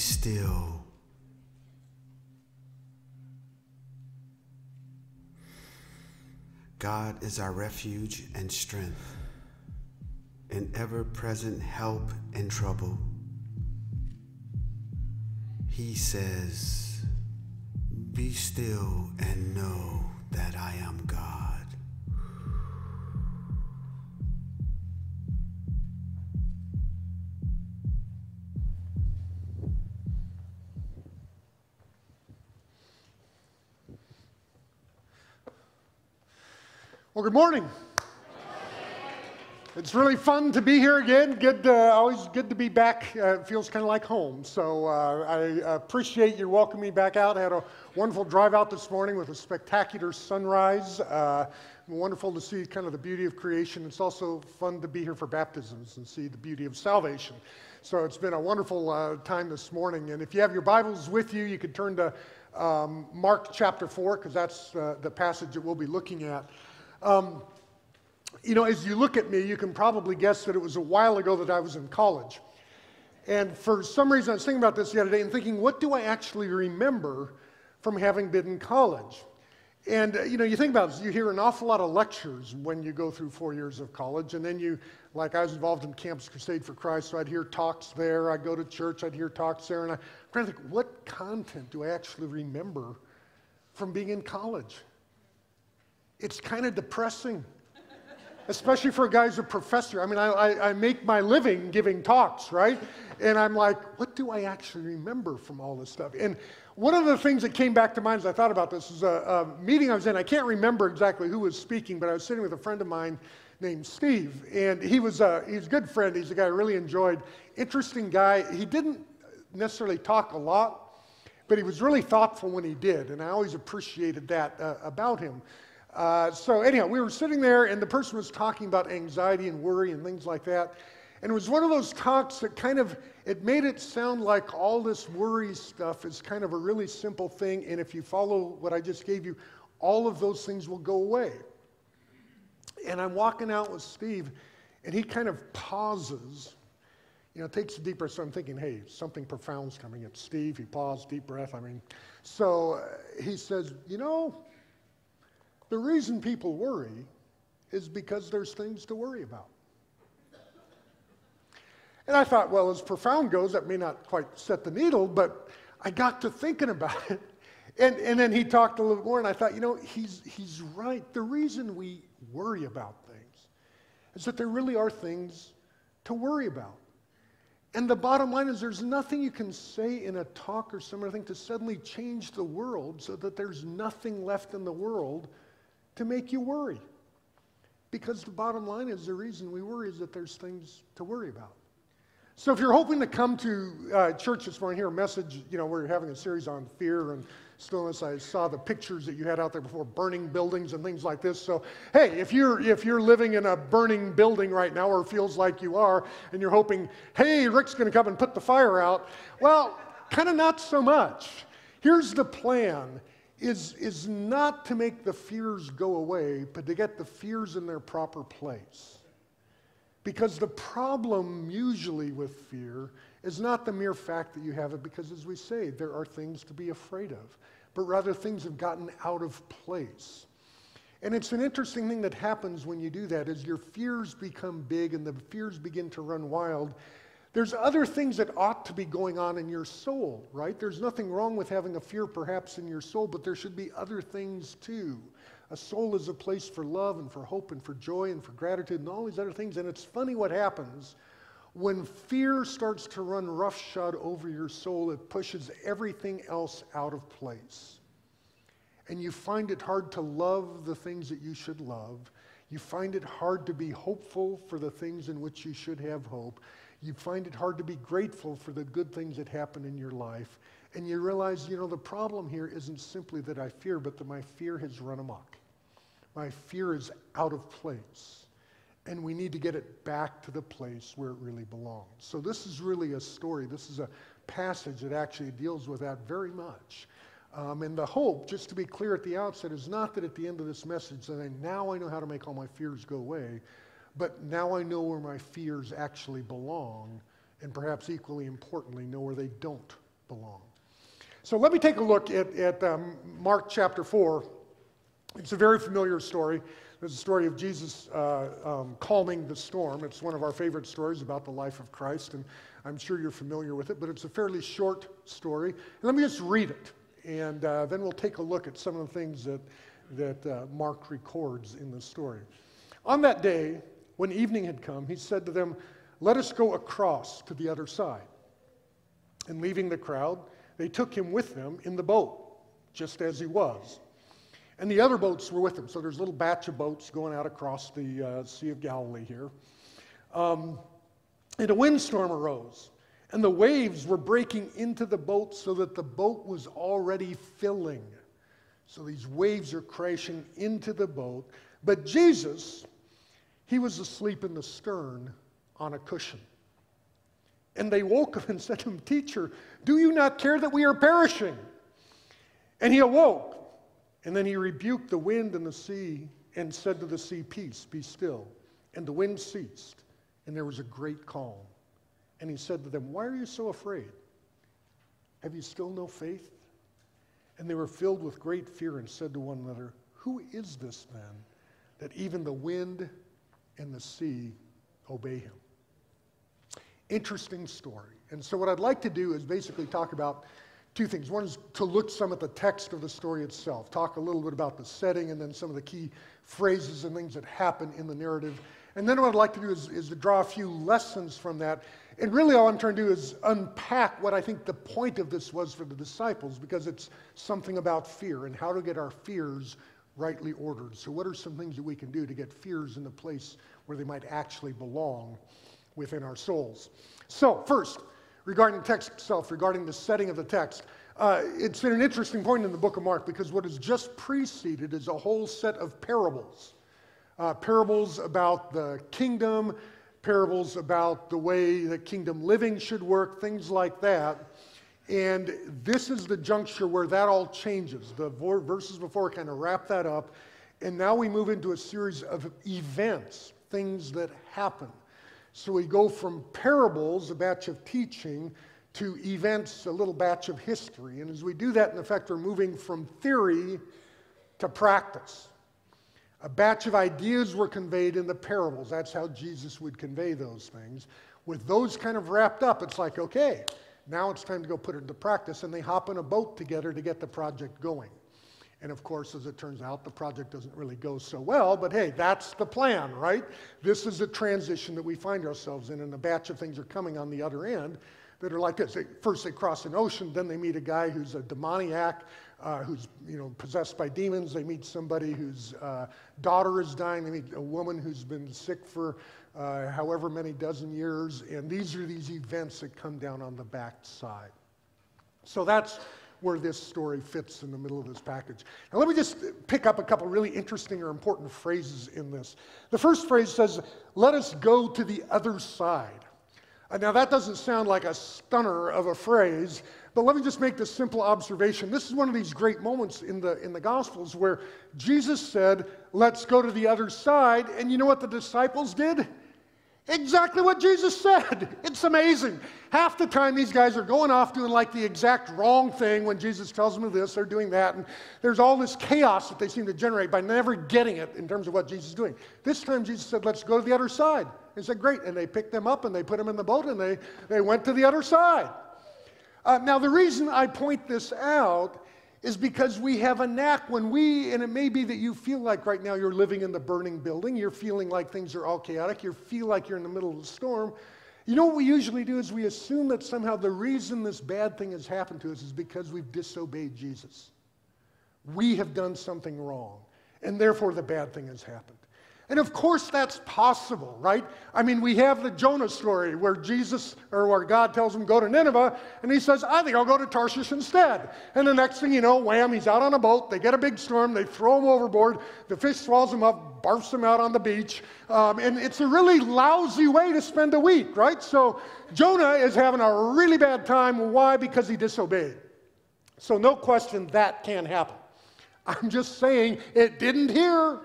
still. God is our refuge and strength, an ever present help in trouble. He says, Be still and know that I am God. Well, good morning. It's really fun to be here again. Good, uh, always good to be back. Uh, it feels kind of like home. So uh, I appreciate you welcoming me back out. I had a wonderful drive out this morning with a spectacular sunrise. Uh, wonderful to see kind of the beauty of creation. It's also fun to be here for baptisms and see the beauty of salvation. So it's been a wonderful uh, time this morning. And if you have your Bibles with you, you could turn to um, Mark chapter 4, because that's uh, the passage that we'll be looking at. Um, you know, as you look at me, you can probably guess that it was a while ago that I was in college. And for some reason, I was thinking about this the other day and thinking, what do I actually remember from having been in college? And, uh, you know, you think about it, you hear an awful lot of lectures when you go through four years of college. And then you, like I was involved in Campus Crusade for Christ, so I'd hear talks there. I'd go to church, I'd hear talks there. And I'm trying to think, what content do I actually remember from being in college? It's kind of depressing, especially for a guy who's a professor. I mean, I, I, I, make my living giving talks, right? And I'm like, what do I actually remember from all this stuff? And one of the things that came back to mind as I thought about this was a, a meeting I was in. I can't remember exactly who was speaking, but I was sitting with a friend of mine named Steve, and he was a, he's a good friend. He's a guy I really enjoyed. Interesting guy. He didn't necessarily talk a lot, but he was really thoughtful when he did, and I always appreciated that uh, about him. Uh, so anyhow, we were sitting there, and the person was talking about anxiety and worry and things like that. And it was one of those talks that kind of it made it sound like all this worry stuff is kind of a really simple thing, and if you follow what I just gave you, all of those things will go away. And I'm walking out with Steve, and he kind of pauses, you know, takes a deep breath. So I'm thinking, hey, something profound's coming. It's Steve. He paused, deep breath. I mean, so uh, he says, you know, the reason people worry is because there's things to worry about. And I thought, well, as profound goes, that may not quite set the needle, but I got to thinking about it. And, and then he talked a little more, and I thought, you know, he's, he's right. The reason we worry about things is that there really are things to worry about. And the bottom line is there's nothing you can say in a talk or other thing to suddenly change the world so that there's nothing left in the world to make you worry. Because the bottom line is the reason we worry is that there's things to worry about. So if you're hoping to come to uh, church this morning, hear a message, you know, we're having a series on fear and stillness. I saw the pictures that you had out there before, burning buildings and things like this. So, hey, if you're if you're living in a burning building right now, or feels like you are, and you're hoping, hey, Rick's going to come and put the fire out, well, kind of not so much. Here's the plan is, is not to make the fears go away, but to get the fears in their proper place. Because the problem usually with fear is not the mere fact that you have it, because as we say, there are things to be afraid of, but rather things have gotten out of place. And it's an interesting thing that happens when you do that is your fears become big and the fears begin to run wild there's other things that ought to be going on in your soul, right? There's nothing wrong with having a fear perhaps in your soul, but there should be other things too. A soul is a place for love and for hope and for joy and for gratitude and all these other things. And it's funny what happens when fear starts to run roughshod over your soul, it pushes everything else out of place. And you find it hard to love the things that you should love. You find it hard to be hopeful for the things in which you should have hope you find it hard to be grateful for the good things that happen in your life. And you realize, you know, the problem here isn't simply that I fear, but that my fear has run amok. My fear is out of place. And we need to get it back to the place where it really belongs. So, this is really a story. This is a passage that actually deals with that very much. Um, and the hope, just to be clear at the outset, is not that at the end of this message that I, now I know how to make all my fears go away, but now I know where my fears actually belong, and perhaps equally importantly, know where they don't belong. So let me take a look at, at um, Mark chapter 4. It's a very familiar story. It's a story of Jesus uh, um, calming the storm. It's one of our favorite stories about the life of Christ, and I'm sure you're familiar with it, but it's a fairly short story. let me just read it, and uh, then we'll take a look at some of the things that, that uh, Mark records in the story. On that day, when evening had come, he said to them, Let us go across to the other side. And leaving the crowd, they took him with them in the boat, just as he was. And the other boats were with him. So there's a little batch of boats going out across the uh, Sea of Galilee here. Um, and a windstorm arose, and the waves were breaking into the boat so that the boat was already filling. So these waves are crashing into the boat. But Jesus, he was asleep in the stern on a cushion. And they woke him and said to him, Teacher, do you not care that we are perishing? And he awoke, and then he rebuked the wind and the sea and said to the sea, Peace, be still. And the wind ceased, and there was a great calm. And he said to them, Why are you so afraid? Have you still no faith? And they were filled with great fear and said to one another, Who is this then that even the wind and the sea obey him? Interesting story. And so, what I'd like to do is basically talk about two things. One is to look some at the text of the story itself, talk a little bit about the setting, and then some of the key phrases and things that happen in the narrative. And then what I'd like to do is, is to draw a few lessons from that. And really, all I'm trying to do is unpack what I think the point of this was for the disciples, because it's something about fear and how to get our fears rightly ordered. So, what are some things that we can do to get fears in the place where they might actually belong within our souls? So, first, regarding the text itself, regarding the setting of the text. Uh, it's an interesting point in the book of Mark because what is just preceded is a whole set of parables. Uh, parables about the kingdom, parables about the way that kingdom living should work, things like that. And this is the juncture where that all changes. The verses before kind of wrap that up. And now we move into a series of events, things that happen. So we go from parables, a batch of teaching, to events, a little batch of history. And as we do that, in effect, we're moving from theory to practice. A batch of ideas were conveyed in the parables. That's how Jesus would convey those things. With those kind of wrapped up, it's like, okay, now it's time to go put it into practice. And they hop in a boat together to get the project going. And of course, as it turns out, the project doesn't really go so well, but hey, that's the plan, right? This is the transition that we find ourselves in, and a batch of things are coming on the other end that are like this. They, first, they cross an ocean, then they meet a guy who's a demoniac, uh, who's you know possessed by demons. They meet somebody whose uh, daughter is dying. They meet a woman who's been sick for uh, however many dozen years, and these are these events that come down on the back side. So that's where this story fits in the middle of this package. Now, let me just pick up a couple really interesting or important phrases in this. The first phrase says, Let us go to the other side. Uh, now, that doesn't sound like a stunner of a phrase, but let me just make this simple observation. This is one of these great moments in the, in the Gospels where Jesus said, Let's go to the other side. And you know what the disciples did? Exactly what Jesus said. It's amazing. Half the time, these guys are going off doing like the exact wrong thing when Jesus tells them to this, they're doing that. And there's all this chaos that they seem to generate by never getting it in terms of what Jesus is doing. This time, Jesus said, Let's go to the other side. He said, Great. And they picked them up and they put them in the boat and they, they went to the other side. Uh, now, the reason I point this out is because we have a knack when we, and it may be that you feel like right now you're living in the burning building, you're feeling like things are all chaotic, you feel like you're in the middle of the storm. You know what we usually do is we assume that somehow the reason this bad thing has happened to us is because we've disobeyed Jesus. We have done something wrong, and therefore the bad thing has happened. And of course, that's possible, right? I mean, we have the Jonah story where Jesus or where God tells him, go to Nineveh, and he says, I think I'll go to Tarshish instead. And the next thing you know, wham, he's out on a boat. They get a big storm, they throw him overboard, the fish swallows him up, barfs him out on the beach. Um, and it's a really lousy way to spend a week, right? So Jonah is having a really bad time. Why? Because he disobeyed. So, no question that can happen. I'm just saying it didn't here.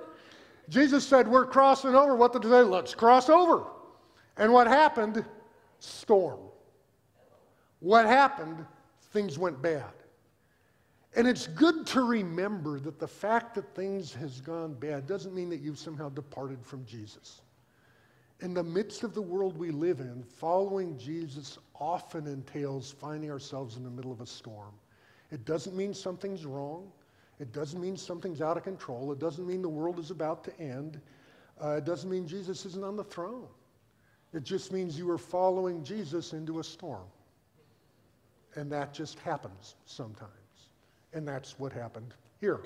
Jesus said, We're crossing over. What did they? Let's cross over. And what happened? Storm. What happened? Things went bad. And it's good to remember that the fact that things has gone bad doesn't mean that you've somehow departed from Jesus. In the midst of the world we live in, following Jesus often entails finding ourselves in the middle of a storm. It doesn't mean something's wrong. It doesn't mean something's out of control. It doesn't mean the world is about to end. Uh, it doesn't mean Jesus isn't on the throne. It just means you are following Jesus into a storm. And that just happens sometimes. And that's what happened here.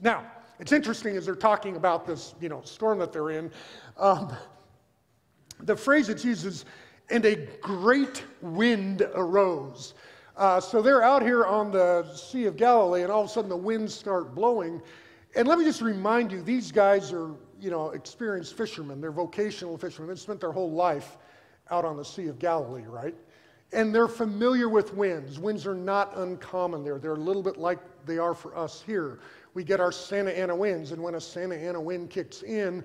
Now, it's interesting as they're talking about this, you know, storm that they're in. Um, the phrase it uses, and a great wind arose. Uh, so they're out here on the Sea of Galilee, and all of a sudden the winds start blowing. And let me just remind you, these guys are, you know, experienced fishermen. They're vocational fishermen. They've spent their whole life out on the Sea of Galilee, right? And they're familiar with winds. Winds are not uncommon there. They're a little bit like they are for us here. We get our Santa Ana winds, and when a Santa Ana wind kicks in,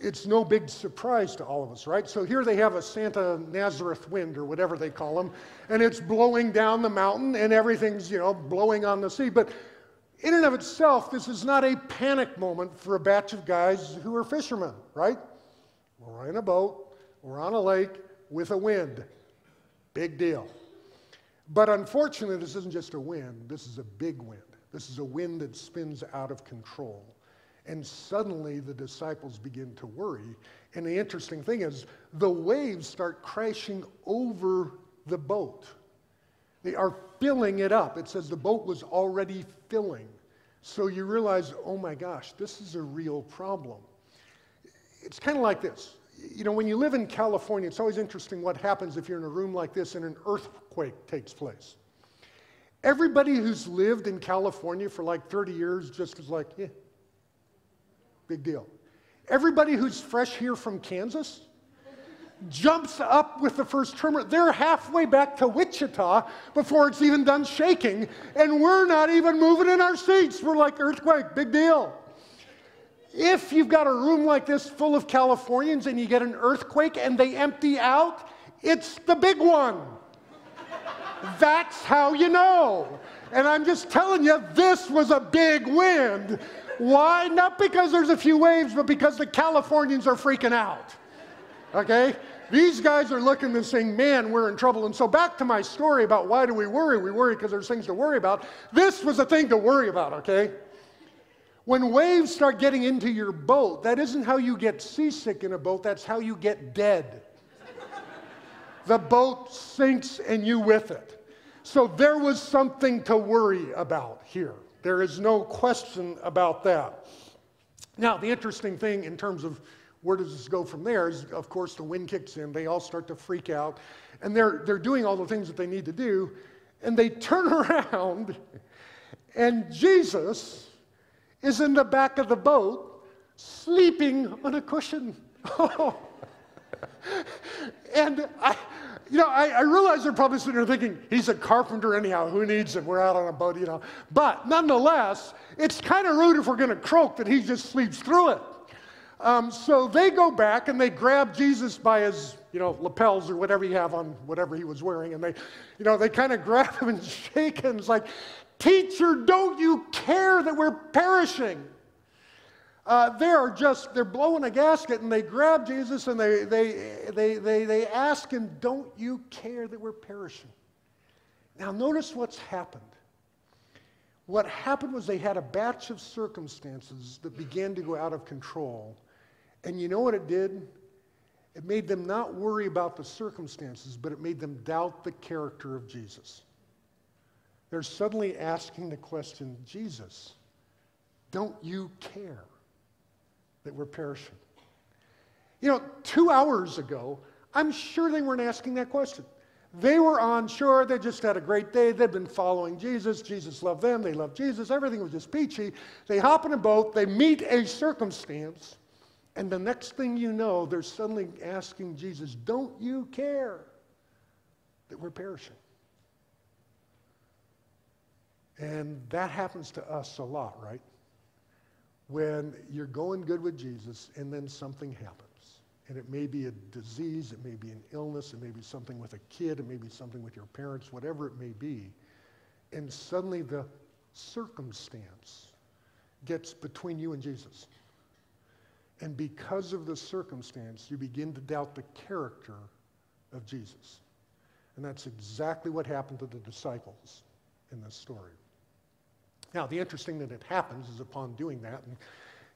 it's no big surprise to all of us, right? So here they have a Santa Nazareth wind or whatever they call them, and it's blowing down the mountain and everything's, you know, blowing on the sea. But in and of itself, this is not a panic moment for a batch of guys who are fishermen, right? We're in a boat, we're on a lake with a wind. Big deal. But unfortunately, this isn't just a wind, this is a big wind. This is a wind that spins out of control. And suddenly the disciples begin to worry. And the interesting thing is, the waves start crashing over the boat. They are filling it up. It says the boat was already filling. So you realize, oh my gosh, this is a real problem. It's kind of like this. You know, when you live in California, it's always interesting what happens if you're in a room like this and an earthquake takes place. Everybody who's lived in California for like 30 years just is like, yeah, Big deal. Everybody who's fresh here from Kansas jumps up with the first tremor. They're halfway back to Wichita before it's even done shaking, and we're not even moving in our seats. We're like, earthquake, big deal. If you've got a room like this full of Californians and you get an earthquake and they empty out, it's the big one. That's how you know. And I'm just telling you, this was a big wind why? Not because there's a few waves, but because the Californians are freaking out. Okay? These guys are looking and saying, man, we're in trouble. And so back to my story about why do we worry? We worry because there's things to worry about. This was a thing to worry about, okay? When waves start getting into your boat, that isn't how you get seasick in a boat, that's how you get dead. the boat sinks and you with it. So there was something to worry about here. There is no question about that. Now, the interesting thing in terms of where does this go from there is, of course, the wind kicks in. They all start to freak out. And they're, they're doing all the things that they need to do. And they turn around, and Jesus is in the back of the boat sleeping on a cushion. and I, you know, I, I, realize they're probably sitting there thinking, he's a carpenter anyhow, who needs him? We're out on a boat, you know. But nonetheless, it's kind of rude if we're going to croak that he just sleeps through it. Um, so they go back and they grab Jesus by his, you know, lapels or whatever you have on whatever he was wearing, and they, you know, they kind of grab him and shake him. It's like, teacher, don't you care that we're perishing? Uh, they are just, they're blowing a gasket and they grab Jesus and they, they, they, they, they ask him, Don't you care that we're perishing? Now, notice what's happened. What happened was they had a batch of circumstances that began to go out of control. And you know what it did? It made them not worry about the circumstances, but it made them doubt the character of Jesus. They're suddenly asking the question Jesus, don't you care? That we're perishing. You know, two hours ago, I'm sure they weren't asking that question. They were on shore, they just had a great day, they'd been following Jesus, Jesus loved them, they loved Jesus, everything was just peachy. They hop in a boat, they meet a circumstance, and the next thing you know, they're suddenly asking Jesus, Don't you care that we're perishing? And that happens to us a lot, right? When you're going good with Jesus and then something happens And it may be a disease, it may be an illness, it may be something with a kid, it may be something with your parents, whatever it may be. And suddenly the circumstance gets between you and Jesus. And because of the circumstance, you begin to doubt the character of Jesus. And that's exactly what happened to the disciples in this story. Now, the interesting thing that it happens is upon doing that and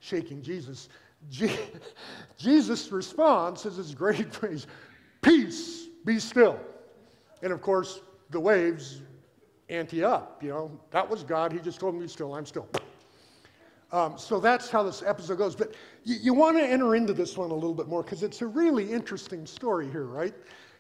shaking Jesus, Jesus' response is his great phrase Peace, be still. And of course, the waves ante up. You know, that was God. He just told me, still. I'm still. Um, so that's how this episode goes. But you want to enter into this one a little bit more because it's a really interesting story here, right?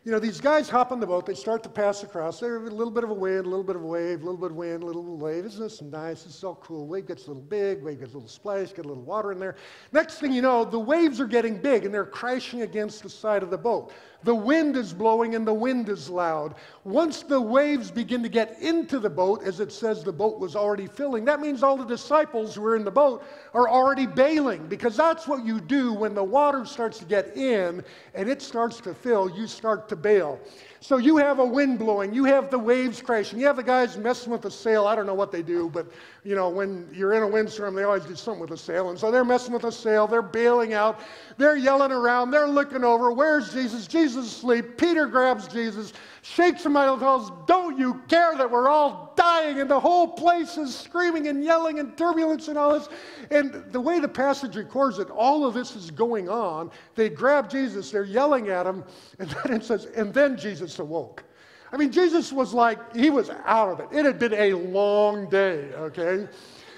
You know, these guys hop on the boat, they start to pass across. There's a little bit of a wind, a little bit of a wave, a little bit of wind, a little bit of wave. Isn't this nice? This is all cool. Wave gets a little big, wave gets a little splash, get a little water in there. Next thing you know, the waves are getting big and they're crashing against the side of the boat. The wind is blowing and the wind is loud. Once the waves begin to get into the boat, as it says the boat was already filling, that means all the disciples who were in the boat are already bailing because that's what you do when the water starts to get in and it starts to fill, you start to bail. So you have a wind blowing, you have the waves crashing, you have the guys messing with the sail. I don't know what they do, but you know, when you're in a windstorm, they always do something with the sail. And so they're messing with the sail, they're bailing out, they're yelling around, they're looking over, where's Jesus? Jesus asleep. Peter grabs Jesus, shakes him out and tells, Don't you care that we're all dying? And the whole place is screaming and yelling and turbulence and all this. And the way the passage records it, all of this is going on. They grab Jesus, they're yelling at him, and then it says, And then Jesus awoke. I mean, Jesus was like, he was out of it. It had been a long day, okay?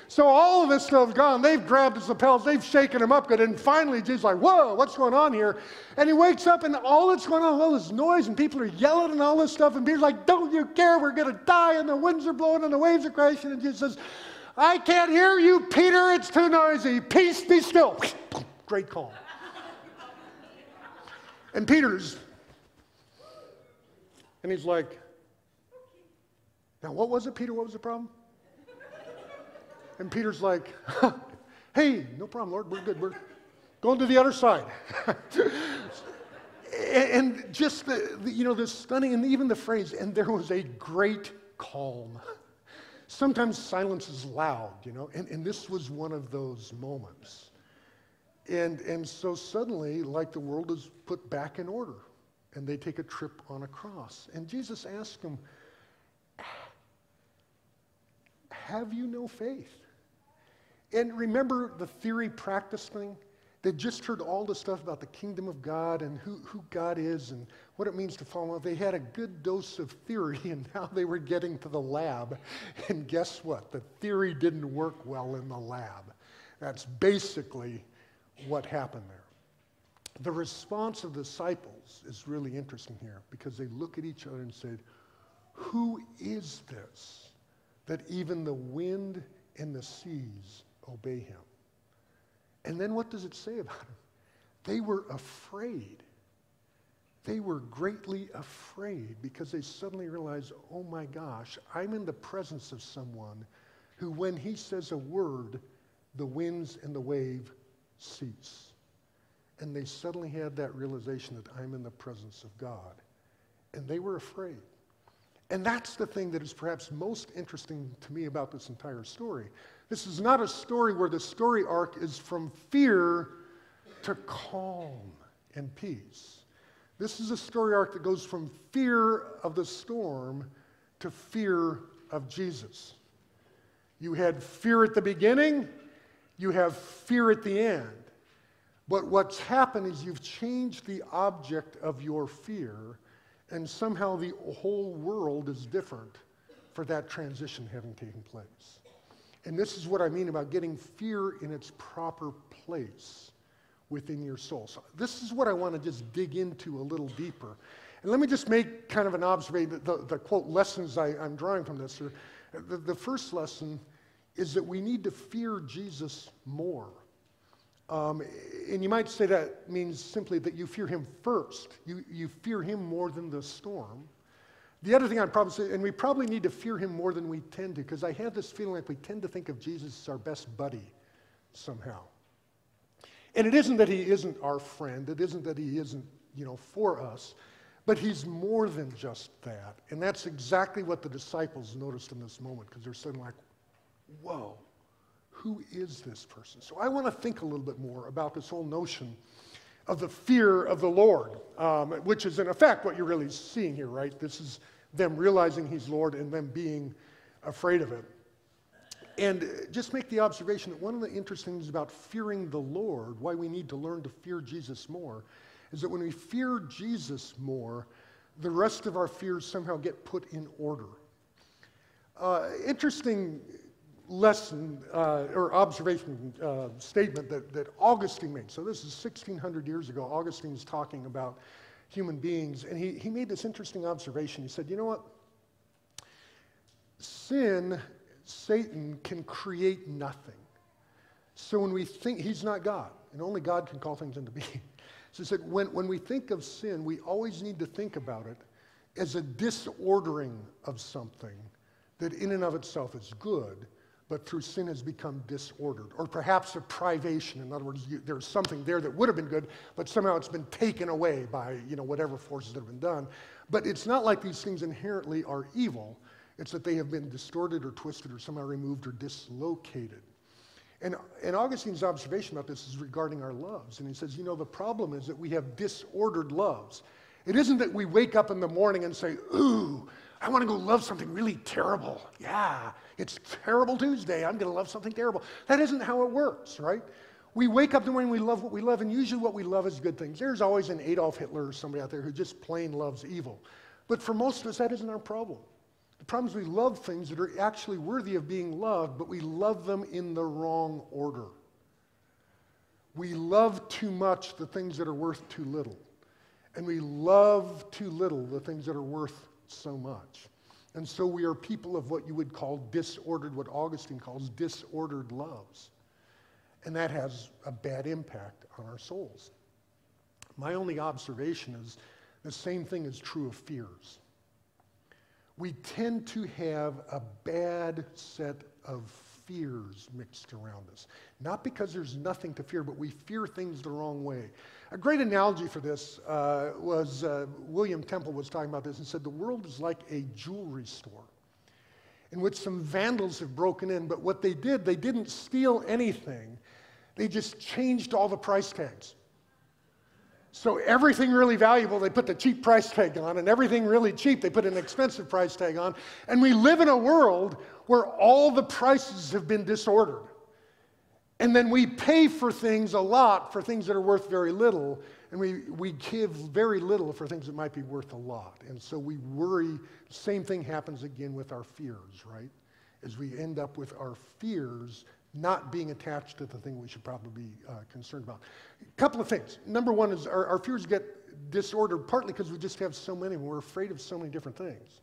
So all of this stuff's gone. They've grabbed his lapels, they've shaken him up good, and finally Jesus is like, whoa, what's going on here? And he wakes up and all that's going on, all this noise, and people are yelling and all this stuff, and Peter's like, don't you care? We're gonna die, and the winds are blowing and the waves are crashing, and Jesus says, I can't hear you, Peter, it's too noisy. Peace, be still. Great calm. and Peter's and he's like, Now, what was it, Peter? What was the problem? And Peter's like, Hey, no problem, Lord. We're good. We're going to the other side. and just the, the, you know, the stunning, and even the phrase, and there was a great calm. Sometimes silence is loud, you know, and, and this was one of those moments. And, and so suddenly, like the world is put back in order and they take a trip on a cross. And Jesus asks them, Have you no faith? And remember the theory practice thing? They just heard all the stuff about the kingdom of God and who, who God is and what it means to follow. They had a good dose of theory, and now they were getting to the lab. And guess what? The theory didn't work well in the lab. That's basically what happened there. The response of the disciples is really interesting here because they look at each other and said, Who is this that even the wind and the seas obey him? And then what does it say about him? They were afraid. They were greatly afraid because they suddenly realized, oh my gosh, I'm in the presence of someone who, when he says a word, the winds and the wave cease. And they suddenly had that realization that I'm in the presence of God. And they were afraid. And that's the thing that is perhaps most interesting to me about this entire story. This is not a story where the story arc is from fear to calm and peace. This is a story arc that goes from fear of the storm to fear of Jesus. You had fear at the beginning, you have fear at the end. But what's happened is you've changed the object of your fear, and somehow the whole world is different for that transition having taken place. And this is what I mean about getting fear in its proper place within your soul. So, this is what I want to just dig into a little deeper. And let me just make kind of an observation. The, the quote lessons I, am drawing from this are the, the first lesson is that we need to fear Jesus more. Um, and you might say that means simply that you fear him first. You, you fear him more than the storm. The other thing I'd probably say, and we probably need to fear him more than we tend to, because I have this feeling like we tend to think of Jesus as our best buddy somehow. And it isn't that he isn't our friend, it isn't that he isn't, you know, for us, but he's more than just that. And that's exactly what the disciples noticed in this moment because they're suddenly like, whoa, who is this person? So I want to think a little bit more about this whole notion of the fear of the Lord, um, which is in effect what you're really seeing here, right? This is them realizing he's Lord and them being afraid of it. And just make the observation that one of the interesting things about fearing the Lord, why we need to learn to fear Jesus more, is that when we fear Jesus more, the rest of our fears somehow get put in order. Uh, interesting lesson uh, or observation uh, statement that, that Augustine made. So, this is 1600 years ago. Augustine's talking about human beings, and he, he made this interesting observation. He said, You know what? Sin, Satan can create nothing. So, when we think he's not God, and only God can call things into being. So, he said, when, when we think of sin, we always need to think about it as a disordering of something that in and of itself is good but through sin has become disordered, or perhaps a privation. In other words, you, there's something there that would have been good, but somehow it's been taken away by you know whatever forces that have been done. But it's not like these things inherently are evil. It's that they have been distorted or twisted or somehow removed or dislocated. And, and Augustine's observation about this is regarding our loves. And he says, you know, the problem is that we have disordered loves. It isn't that we wake up in the morning and say, ooh, I want to go love something really terrible. Yeah, it's Terrible Tuesday. I'm going to love something terrible. That isn't how it works, right? We wake up the morning, we love what we love, and usually what we love is good things. There's always an Adolf Hitler or somebody out there who just plain loves evil. But for most of us, that isn't our problem. The problem is we love things that are actually worthy of being loved, but we love them in the wrong order. We love too much the things that are worth too little. And we love too little the things that are worth so much. And so we are people of what you would call disordered, what Augustine calls disordered loves. And that has a bad impact on our souls. My only observation is the same thing is true of fears. We tend to have a bad set of fears mixed around us. Not because there's nothing to fear, but we fear things the wrong way. A great analogy for this uh, was uh, William Temple was talking about this and said the world is like a jewelry store in which some vandals have broken in, but what they did, they didn't steal anything, they just changed all the price tags. So everything really valuable, they put the cheap price tag on, and everything really cheap, they put an expensive price tag on. And we live in a world where all the prices have been disordered. And then we pay for things a lot for things that are worth very little, and we, we give very little for things that might be worth a lot. And so we worry. Same thing happens again with our fears, right? As we end up with our fears not being attached to the thing we should probably be uh, concerned about. A couple of things. Number one is our, our fears get disordered partly because we just have so many, and we're afraid of so many different things.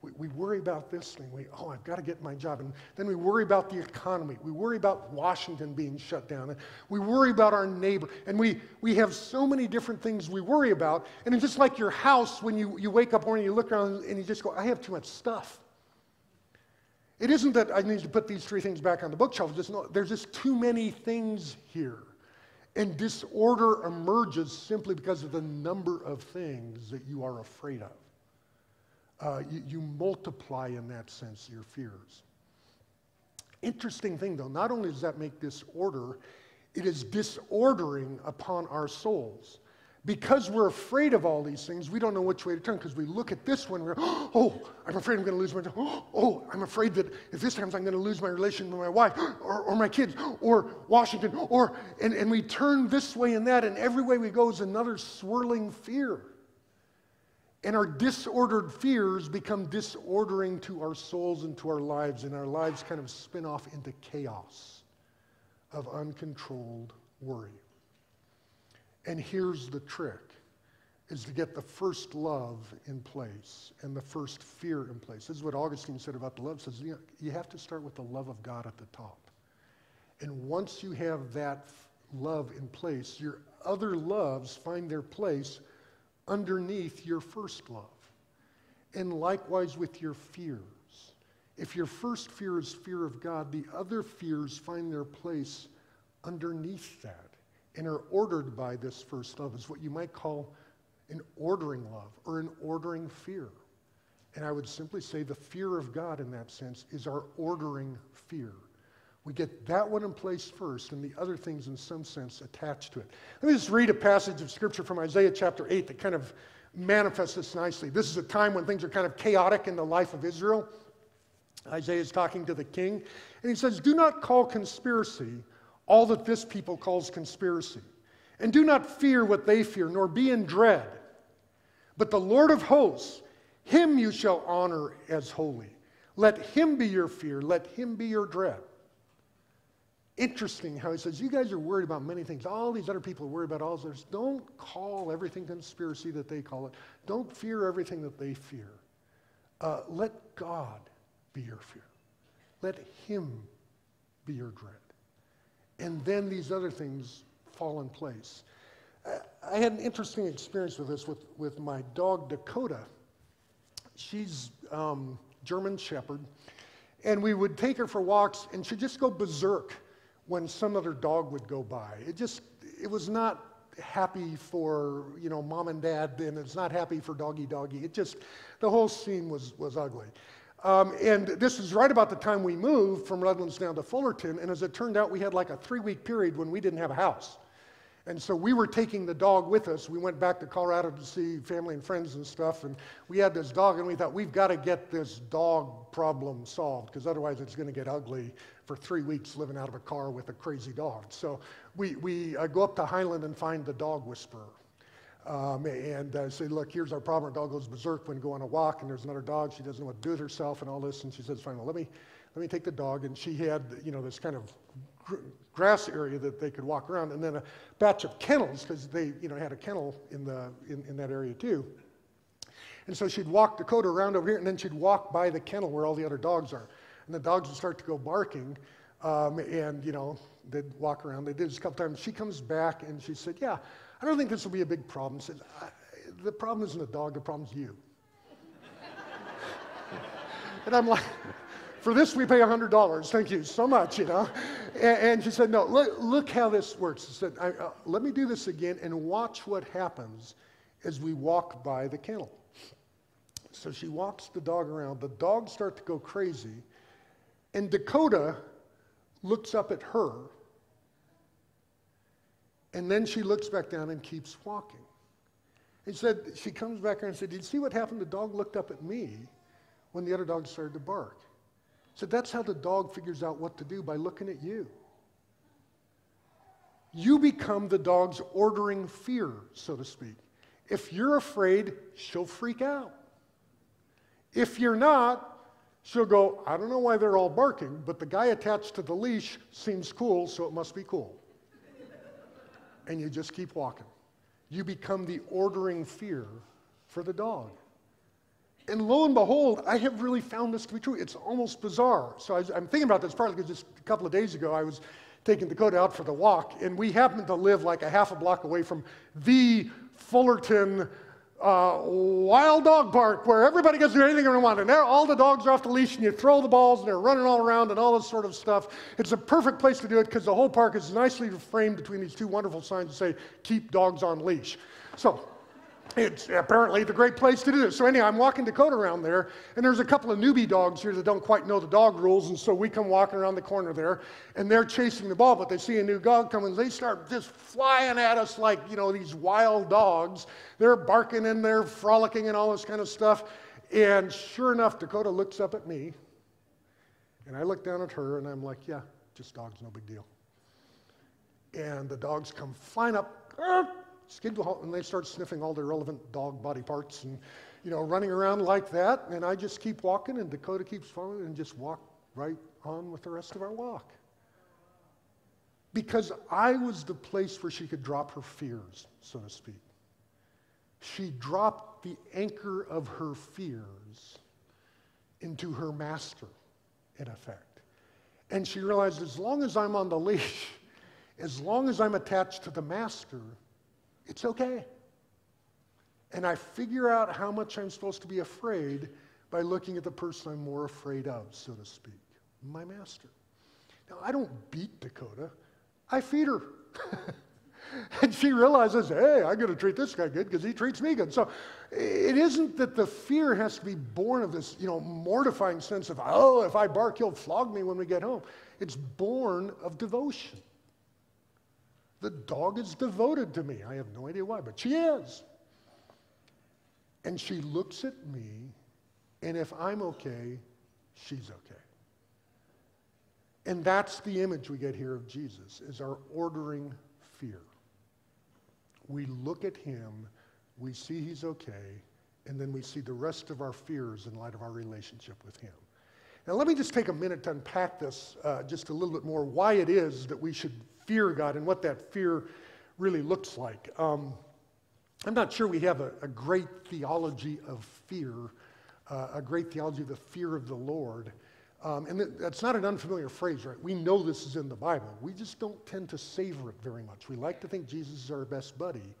We, we worry about this thing. We, oh, I've got to get my job. And then we worry about the economy. We worry about Washington being shut down. And we worry about our neighbor. And we, we have so many different things we worry about. And it's just like your house when you, you wake up morning, you look around and you just go, I have too much stuff. It isn't that I need to put these three things back on the bookshelf. Just no, there's just too many things here. And disorder emerges simply because of the number of things that you are afraid of uh, you, you multiply in that sense your fears. Interesting thing though, not only does that make disorder, it is disordering upon our souls. Because we're afraid of all these things, we don't know which way to turn because we look at this one, we're, oh, I'm afraid I'm going to lose my job. Oh, I'm afraid that if this happens, I'm going to lose my relation with my wife or, or my kids or Washington. Or, and, and we turn this way and that, and every way we go is another swirling fear. And our disordered fears become disordering to our souls and to our lives, and our lives kind of spin off into chaos of uncontrolled worry. And here's the trick is to get the first love in place and the first fear in place. This is what Augustine said about the love. Says you, know, you have to start with the love of God at the top. And once you have that love in place, your other loves find their place underneath your first love. And likewise with your fears. If your first fear is fear of God, the other fears find their place underneath that. and are ordered by this first love is what you might call an ordering love or an ordering fear. And I would simply say the fear of God in that sense is our ordering fear. We get that one in place first, and the other things, in some sense, attached to it. Let me just read a passage of scripture from Isaiah chapter 8 that kind of manifests this nicely. This is a time when things are kind of chaotic in the life of Israel. Isaiah is talking to the king, and he says, Do not call conspiracy all that this people calls conspiracy, and do not fear what they fear, nor be in dread. But the Lord of hosts, him you shall honor as holy. Let him be your fear, let him be your dread. Interesting how he says, You guys are worried about many things. All these other people are worried about all this. Don't call everything conspiracy that they call it. Don't fear everything that they fear. Uh, let God be your fear. Let him be your dread. And then these other things fall in place. I had an interesting experience with this with, with my dog Dakota. She's um, German Shepherd. And we would take her for walks, and she'd just go berserk when some other dog would go by. It just, it was not happy for, you know, mom and dad, and it's not happy for doggy doggy. It just, the whole scene was, was ugly. Um, and this is right about the time we moved from Redlands down to Fullerton. And as it turned out, we had like a three week period when we didn't have a house. And so we were taking the dog with us. We went back to Colorado to see family and friends and stuff. And we had this dog, and we thought, we've got to get this dog problem solved because otherwise it's going to get ugly for three weeks living out of a car with a crazy dog. So we, we uh, go up to Highland and find the dog whisperer. Um, and uh, say, look, here's our problem. Our dog goes berserk when going on a walk, and there's another dog. She doesn't know what to do with herself and all this. And she says, fine, well, let me, let me take the dog. And she had, you know, this kind of grass area that they could walk around, and then a batch of kennels because they, you know, had a kennel in, the, in, in that area too. And so she'd walk Dakota around over here, and then she'd walk by the kennel where all the other dogs are. And the dogs would start to go barking, um, and, you know, they'd walk around. They did this a couple times. She comes back, and she said, yeah, I don't think this will be a big problem. Says, the problem isn't the dog, the problem's you. and I'm like, for this we pay $100. Thank you so much, you know. And, and she said, no, look, look how this works. She said, I, uh, let me do this again and watch what happens as we walk by the kennel. So she walks the dog around. The dogs start to go crazy. And Dakota looks up at her and then she looks back down and keeps walking. He said, she comes back here and said, Did you see what happened? The dog looked up at me when the other dog started to bark. Said, That's how the dog figures out what to do by looking at you. You become the dog's ordering fear, so to speak. If you're afraid, she'll freak out. If you're not, she'll go, I don't know why they're all barking, but the guy attached to the leash seems cool, so it must be cool and you just keep walking. You become the ordering fear for the dog. And lo and behold, I have really found this to be true. It's almost bizarre. So I, am thinking about this partly because just a couple of days ago I was taking Dakota out for the walk, and we happened to live like a half a block away from the Fullerton uh, wild dog park where everybody gets to do anything they want. And there, all the dogs are off the leash, and you throw the balls, and they're running all around, and all this sort of stuff. It's a perfect place to do it because the whole park is nicely framed between these two wonderful signs that say, Keep dogs on leash. So, it's apparently the great place to do this. So anyhow, I'm walking Dakota around there, and there's a couple of newbie dogs here that don't quite know the dog rules, and so we come walking around the corner there, and they're chasing the ball, but they see a new dog coming, they start just flying at us like, you know, these wild dogs. They're barking and they're frolicking and all this kind of stuff. And sure enough, Dakota looks up at me, and I look down at her, and I'm like, yeah, just dogs, no big deal. And the dogs come flying up, and they start sniffing all the relevant dog body parts and, you know, running around like that. And I just keep walking, and Dakota keeps following, and just walk right on with the rest of our walk. Because I was the place where she could drop her fears, so to speak. She dropped the anchor of her fears into her master, in effect. And she realized as long as I'm on the leash, as long as I'm attached to the master, it's okay. And I figure out how much I'm supposed to be afraid by looking at the person I'm more afraid of, so to speak, my master. Now, I don't beat Dakota, I feed her. And she realizes, hey, I'm going to treat this guy good because he treats me good. So it isn't that the fear has to be born of this, you know, mortifying sense of, oh, if I bark, he'll flog me when we get home. It's born of devotion. The dog is devoted to me. I have no idea why, but she is. And she looks at me, and if I'm okay, she's okay. And that's the image we get here of Jesus, is our ordering fear. We look at him, we see he's okay, and then we see the rest of our fears in light of our relationship with him. Now, let me just take a minute to unpack this uh, just a little bit more why it is that we should fear God and what that fear really looks like. Um, I'm not sure we have a, a great theology of fear, uh, a great theology of the fear of the Lord. Um, and that's not an unfamiliar phrase, right? We know this is in the Bible. We just don't tend to savor it very much. We like to think Jesus is our best buddy,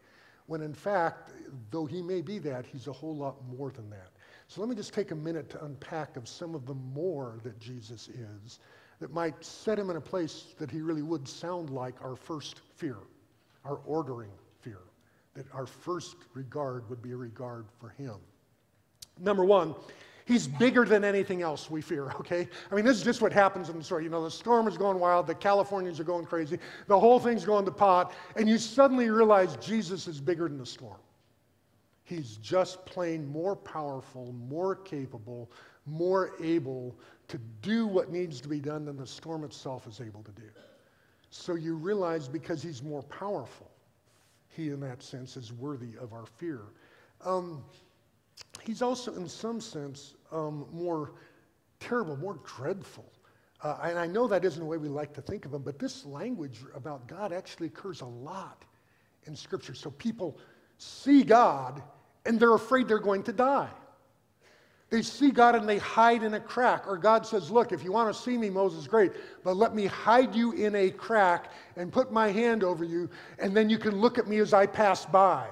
when in fact, though he may be that, he's a whole lot more than that. So let me just take a minute to unpack of some of the more that Jesus is that might set him in a place that he really would sound like our first fear, our ordering fear, that our first regard would be a regard for him. Number one, He's bigger than anything else we fear, okay? I mean, this is just what happens in the story. You know, the storm is going wild, the Californians are going crazy, the whole thing's going to pot, and you suddenly realize Jesus is bigger than the storm. He's just plain more powerful, more capable, more able to do what needs to be done than the storm itself is able to do. So you realize because he's more powerful, he, in that sense, is worthy of our fear. Um, he's also, in some sense, um, more terrible, more dreadful. Uh, and I know that isn't the way we like to think of him, but this language about God actually occurs a lot in Scripture. So people see God and they're afraid they're going to die. They see God and they hide in a crack. Or God says, Look, if you want to see me, Moses, great, but let me hide you in a crack and put my hand over you, and then you can look at me as I pass by.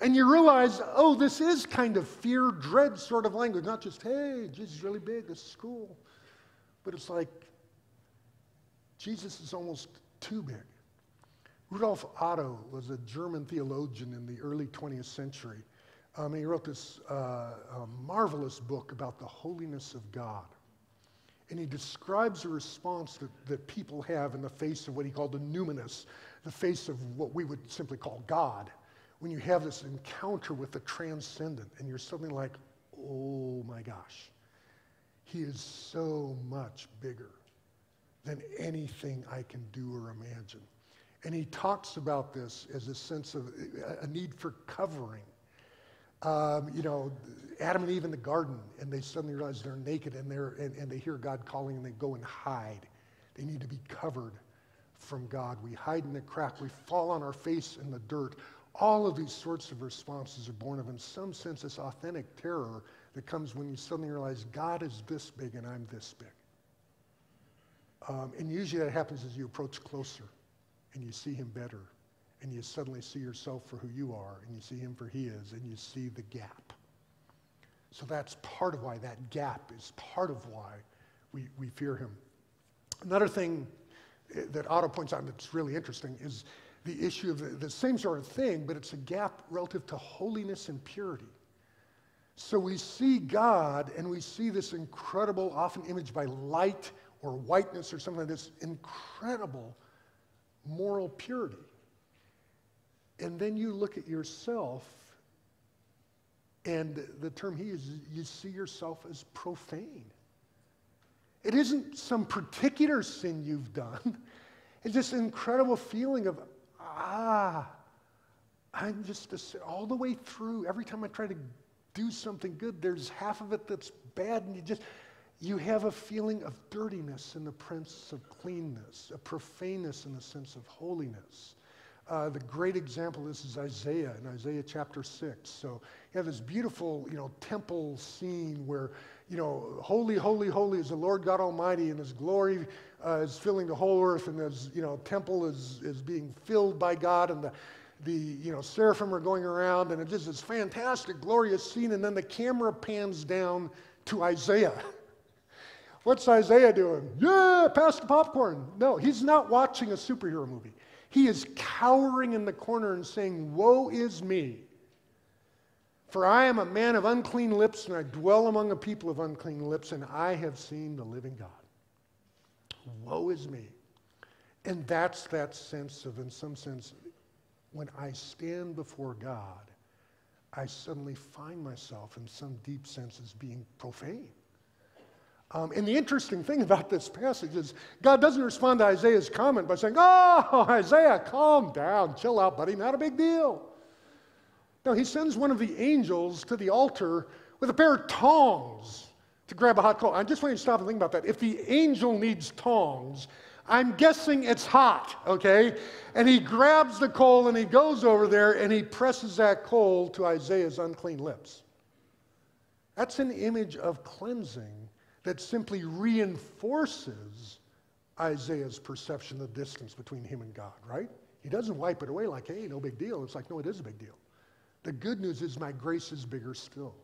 And you realize, oh, this is kind of fear, dread sort of language, not just, hey, Jesus is really big, this is cool. But it's like, Jesus is almost too big. Rudolf Otto was a German theologian in the early 20th century. Um, he wrote this uh, marvelous book about the holiness of God. And he describes a response that, that people have in the face of what he called the numinous, the face of what we would simply call God when you have this encounter with the transcendent and you're suddenly like, oh my gosh, he is so much bigger than anything I can do or imagine. And he talks about this as a sense of a need for covering. Um, you know, Adam and Eve in the garden, and they suddenly realize they're naked and, they're, and, and they hear God calling and they go and hide. They need to be covered from God. We hide in the crack. We fall on our face in the dirt. All of these sorts of responses are born of, in some sense, this authentic terror that comes when you suddenly realize God is this big and I'm this big. Um, and usually that happens as you approach closer and you see him better and you suddenly see yourself for who you are and you see him for he is and you see the gap. So that's part of why that gap is part of why we, we fear him. Another thing eh, that Otto points out that's really interesting is the issue of the, the same sort of thing, but it's a gap relative to holiness and purity. So we see God and we see this incredible, often imaged by light or whiteness or something like this, incredible moral purity. And then you look at yourself, and the term he uses, you see yourself as profane. It isn't some particular sin you've done. It's this incredible feeling of, ah, I'm just a, all the way through. Every time I try to do something good, there's half of it that's bad, and you just you have a feeling of dirtiness in the sense of cleanness, a profaneness in the sense of holiness. Uh, the great example of this is Isaiah in Isaiah chapter 6. So you have this beautiful, you know, temple scene where, you know, holy, holy, holy is the Lord God Almighty, and his glory uh, is filling the whole earth, and his, you know, temple is, is being filled by God, and the, the, you know, seraphim are going around, and it's just this fantastic, glorious scene, and then the camera pans down to Isaiah. What's Isaiah doing? Yeah, pass the popcorn. No, he's not watching a superhero movie. He is cowering in the corner and saying, Woe is me! For I am a man of unclean lips, and I dwell among a people of unclean lips, and I have seen the living God. Woe is me. And that's that sense of, in some sense, when I stand before God, I suddenly find myself, in some deep sense, as being profane. Um, and the interesting thing about this passage is God doesn't respond to Isaiah's comment by saying, Oh, Isaiah, calm down, chill out, buddy, not a big deal. No, he sends one of the angels to the altar with a pair of tongs to grab a hot coal. I just want you to stop and think about that. If the angel needs tongs, I'm guessing it's hot, okay? And he grabs the coal and he goes over there and he presses that coal to Isaiah's unclean lips. That's an image of cleansing that simply reinforces Isaiah's perception of the distance between him and God, right? He doesn't wipe it away like, hey, no big deal. It's like, no, it is a big deal. The good news is my grace is bigger still.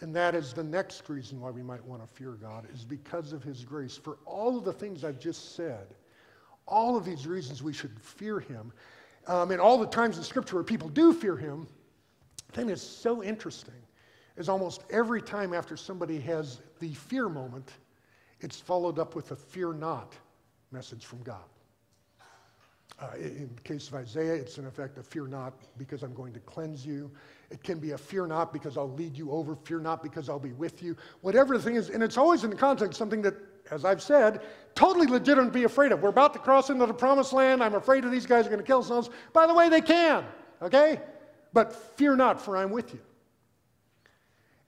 And that is the next reason why we might want to fear God, is because of his grace. For all of the things I've just said, all of these reasons we should fear him, um, and all the times in Scripture where people do fear him, the thing that's so interesting is almost every time after somebody has the fear moment, it's followed up with a fear not message from God. Uh, in the case of Isaiah, it's in effect a fear not because I'm going to cleanse you. It can be a fear not because I'll lead you over, fear not because I'll be with you. Whatever the thing is, and it's always in the context something that, as I've said, totally legitimate to be afraid of. We're about to cross into the promised land. I'm afraid of these guys are going to kill us. By the way, they can, okay? But fear not, for I'm with you.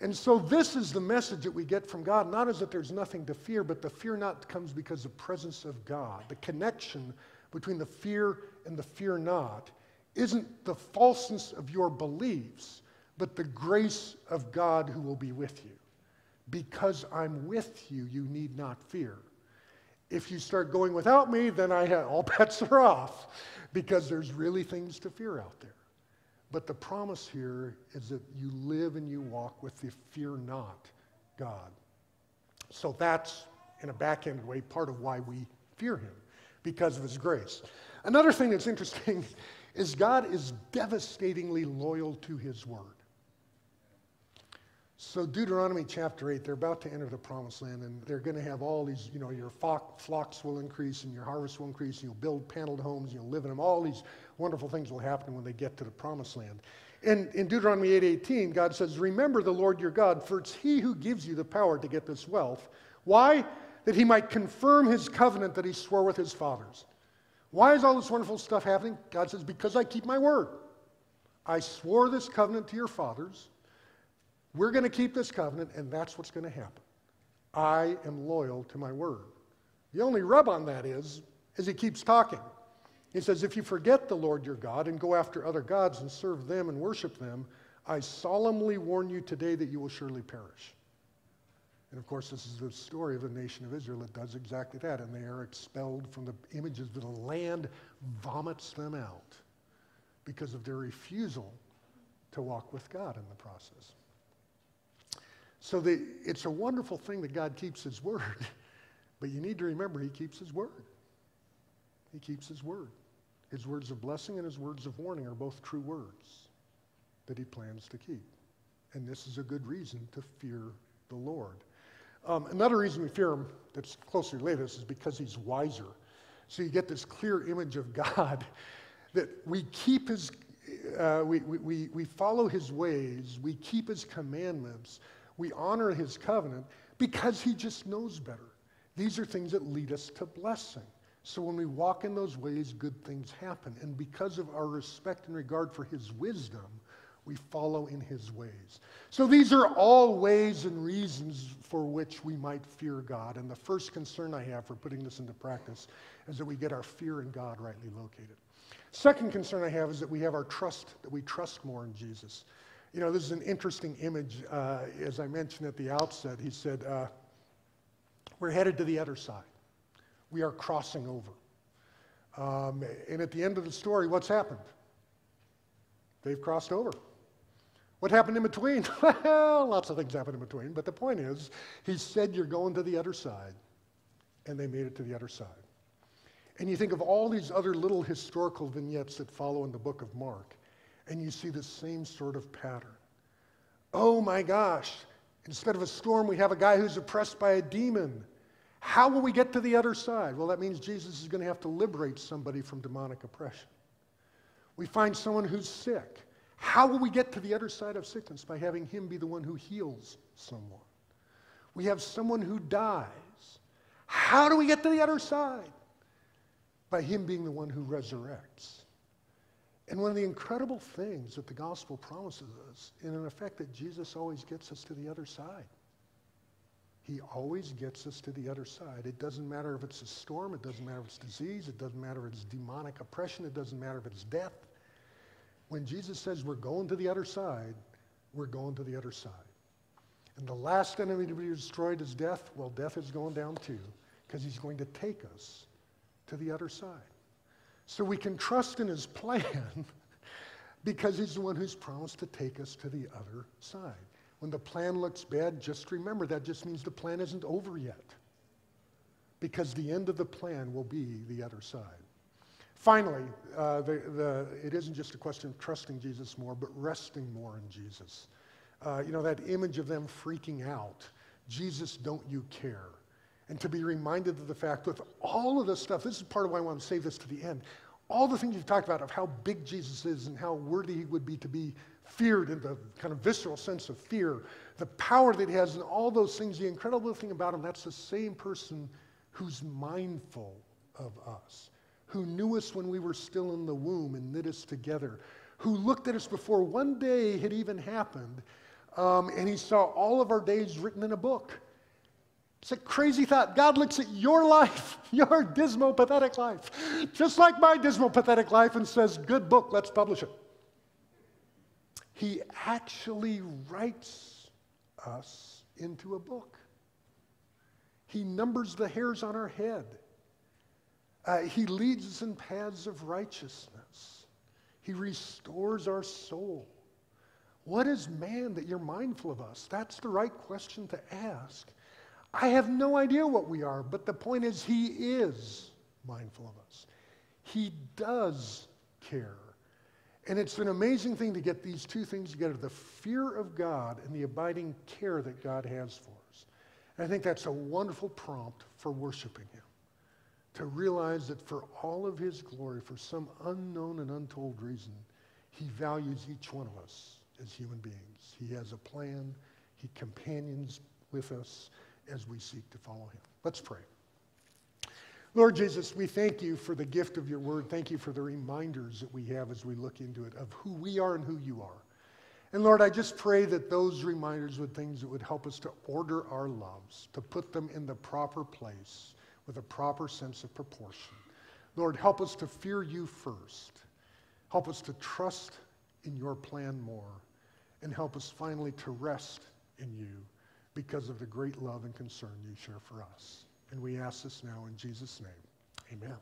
And so, this is the message that we get from God, not as that there's nothing to fear, but the fear not comes because of the presence of God, the connection between the fear and the fear not isn't the falseness of your beliefs, but the grace of God who will be with you. Because I'm with you, you need not fear. If you start going without me, then I have, all bets are off because there's really things to fear out there. But the promise here is that you live and you walk with the fear not God. So that's, in a back-end way, part of why we fear him because of his grace. Another thing that's interesting is God is devastatingly loyal to his word. So, Deuteronomy chapter 8, they're about to enter the promised land, and they're going to have all these, you know, your flocks will increase, and your harvest will increase, and you'll build paneled homes, and you'll live in them. All these wonderful things will happen when they get to the promised land. And in Deuteronomy 8:18, God says, Remember the Lord your God, for it's he who gives you the power to get this wealth. Why? that he might confirm his covenant that he swore with his fathers. Why is all this wonderful stuff happening? God says, Because I keep my word. I swore this covenant to your fathers. We're going to keep this covenant, and that's what's going to happen. I am loyal to my word. The only rub on that is, as he keeps talking. He says, If you forget the Lord your God and go after other gods and serve them and worship them, I solemnly warn you today that you will surely perish. And of course, this is the story of the nation of Israel that does exactly that. And they are expelled from the images, of the land vomits them out because of their refusal to walk with God in the process. So the, it's a wonderful thing that God keeps His word, but you need to remember He keeps His word. He keeps His word. His words of blessing and His words of warning are both true words that He plans to keep. And this is a good reason to fear the Lord. Um, another reason we fear him that's closely related is because he's wiser. So you get this clear image of God that we keep his, uh, we, we, we follow his ways, we keep his commandments, we honor his covenant because he just knows better. These are things that lead us to blessing. So when we walk in those ways, good things happen. And because of our respect and regard for his wisdom, we follow in his ways. So these are all ways and reasons for which we might fear God. And the first concern I have for putting this into practice is that we get our fear in God rightly located. Second concern I have is that we have our trust, that we trust more in Jesus. You know, this is an interesting image. Uh, as I mentioned at the outset, he said, uh, We're headed to the other side. We are crossing over. Um, and at the end of the story, what's happened? They've crossed over. What happened in between? well, lots of things happened in between, but the point is, he said, You're going to the other side. And they made it to the other side. And you think of all these other little historical vignettes that follow in the book of Mark, and you see the same sort of pattern. Oh my gosh, instead of a storm, we have a guy who's oppressed by a demon. How will we get to the other side? Well, that means Jesus is going to have to liberate somebody from demonic oppression. We find someone who's sick. How will we get to the other side of sickness? By having him be the one who heals someone. We have someone who dies. How do we get to the other side? By him being the one who resurrects. And one of the incredible things that the gospel promises us, in an effect, that Jesus always gets us to the other side. He always gets us to the other side. It doesn't matter if it's a storm, it doesn't matter if it's disease, it doesn't matter if it's demonic oppression, it doesn't matter if it's death. When Jesus says we're going to the other side, we're going to the other side. And the last enemy to be destroyed is death. Well, death is going down too, because he's going to take us to the other side. So we can trust in his plan because he's the one who's promised to take us to the other side. When the plan looks bad, just remember that just means the plan isn't over yet. Because the end of the plan will be the other side. Finally, uh, the, the, it isn't just a question of trusting Jesus more, but resting more in Jesus. Uh, you know, that image of them freaking out. Jesus, don't you care? And to be reminded of the fact with all of this stuff, this is part of why I want to save this to the end. All the things you've talked about of how big Jesus is and how worthy he would be to be feared in the kind of visceral sense of fear, the power that he has, and all those things. The incredible thing about him, that's the same person who's mindful of us, who knew us when we were still in the womb and knit us together, who looked at us before one day had even happened, um, and he saw all of our days written in a book. It's a crazy thought. God looks at your life, your dismal, pathetic life, just like my dismal, pathetic life, and says, Good book, let's publish it. He actually writes us into a book. He numbers the hairs on our head. Uh, he leads us in paths of righteousness. He restores our soul. What is man that you're mindful of us? That's the right question to ask. I have no idea what we are, but the point is, He is mindful of us. He does care. And it's an amazing thing to get these two things together the fear of God and the abiding care that God has for us. And I think that's a wonderful prompt for worshiping Him. To realize that for all of His glory, for some unknown and untold reason, He values each one of us as human beings. He has a plan, He companions with us as we seek to follow Him. Let's pray. Lord Jesus, we thank you for the gift of your word. Thank you for the reminders that we have as we look into it of who we are and who you are. And Lord, I just pray that those reminders would things that would help us to order our loves, to put them in the proper place with a proper sense of proportion. Lord, help us to fear you first. Help us to trust in your plan more. And help us finally to rest in you because of the great love and concern you share for us. And we ask this now in Jesus' name. Amen.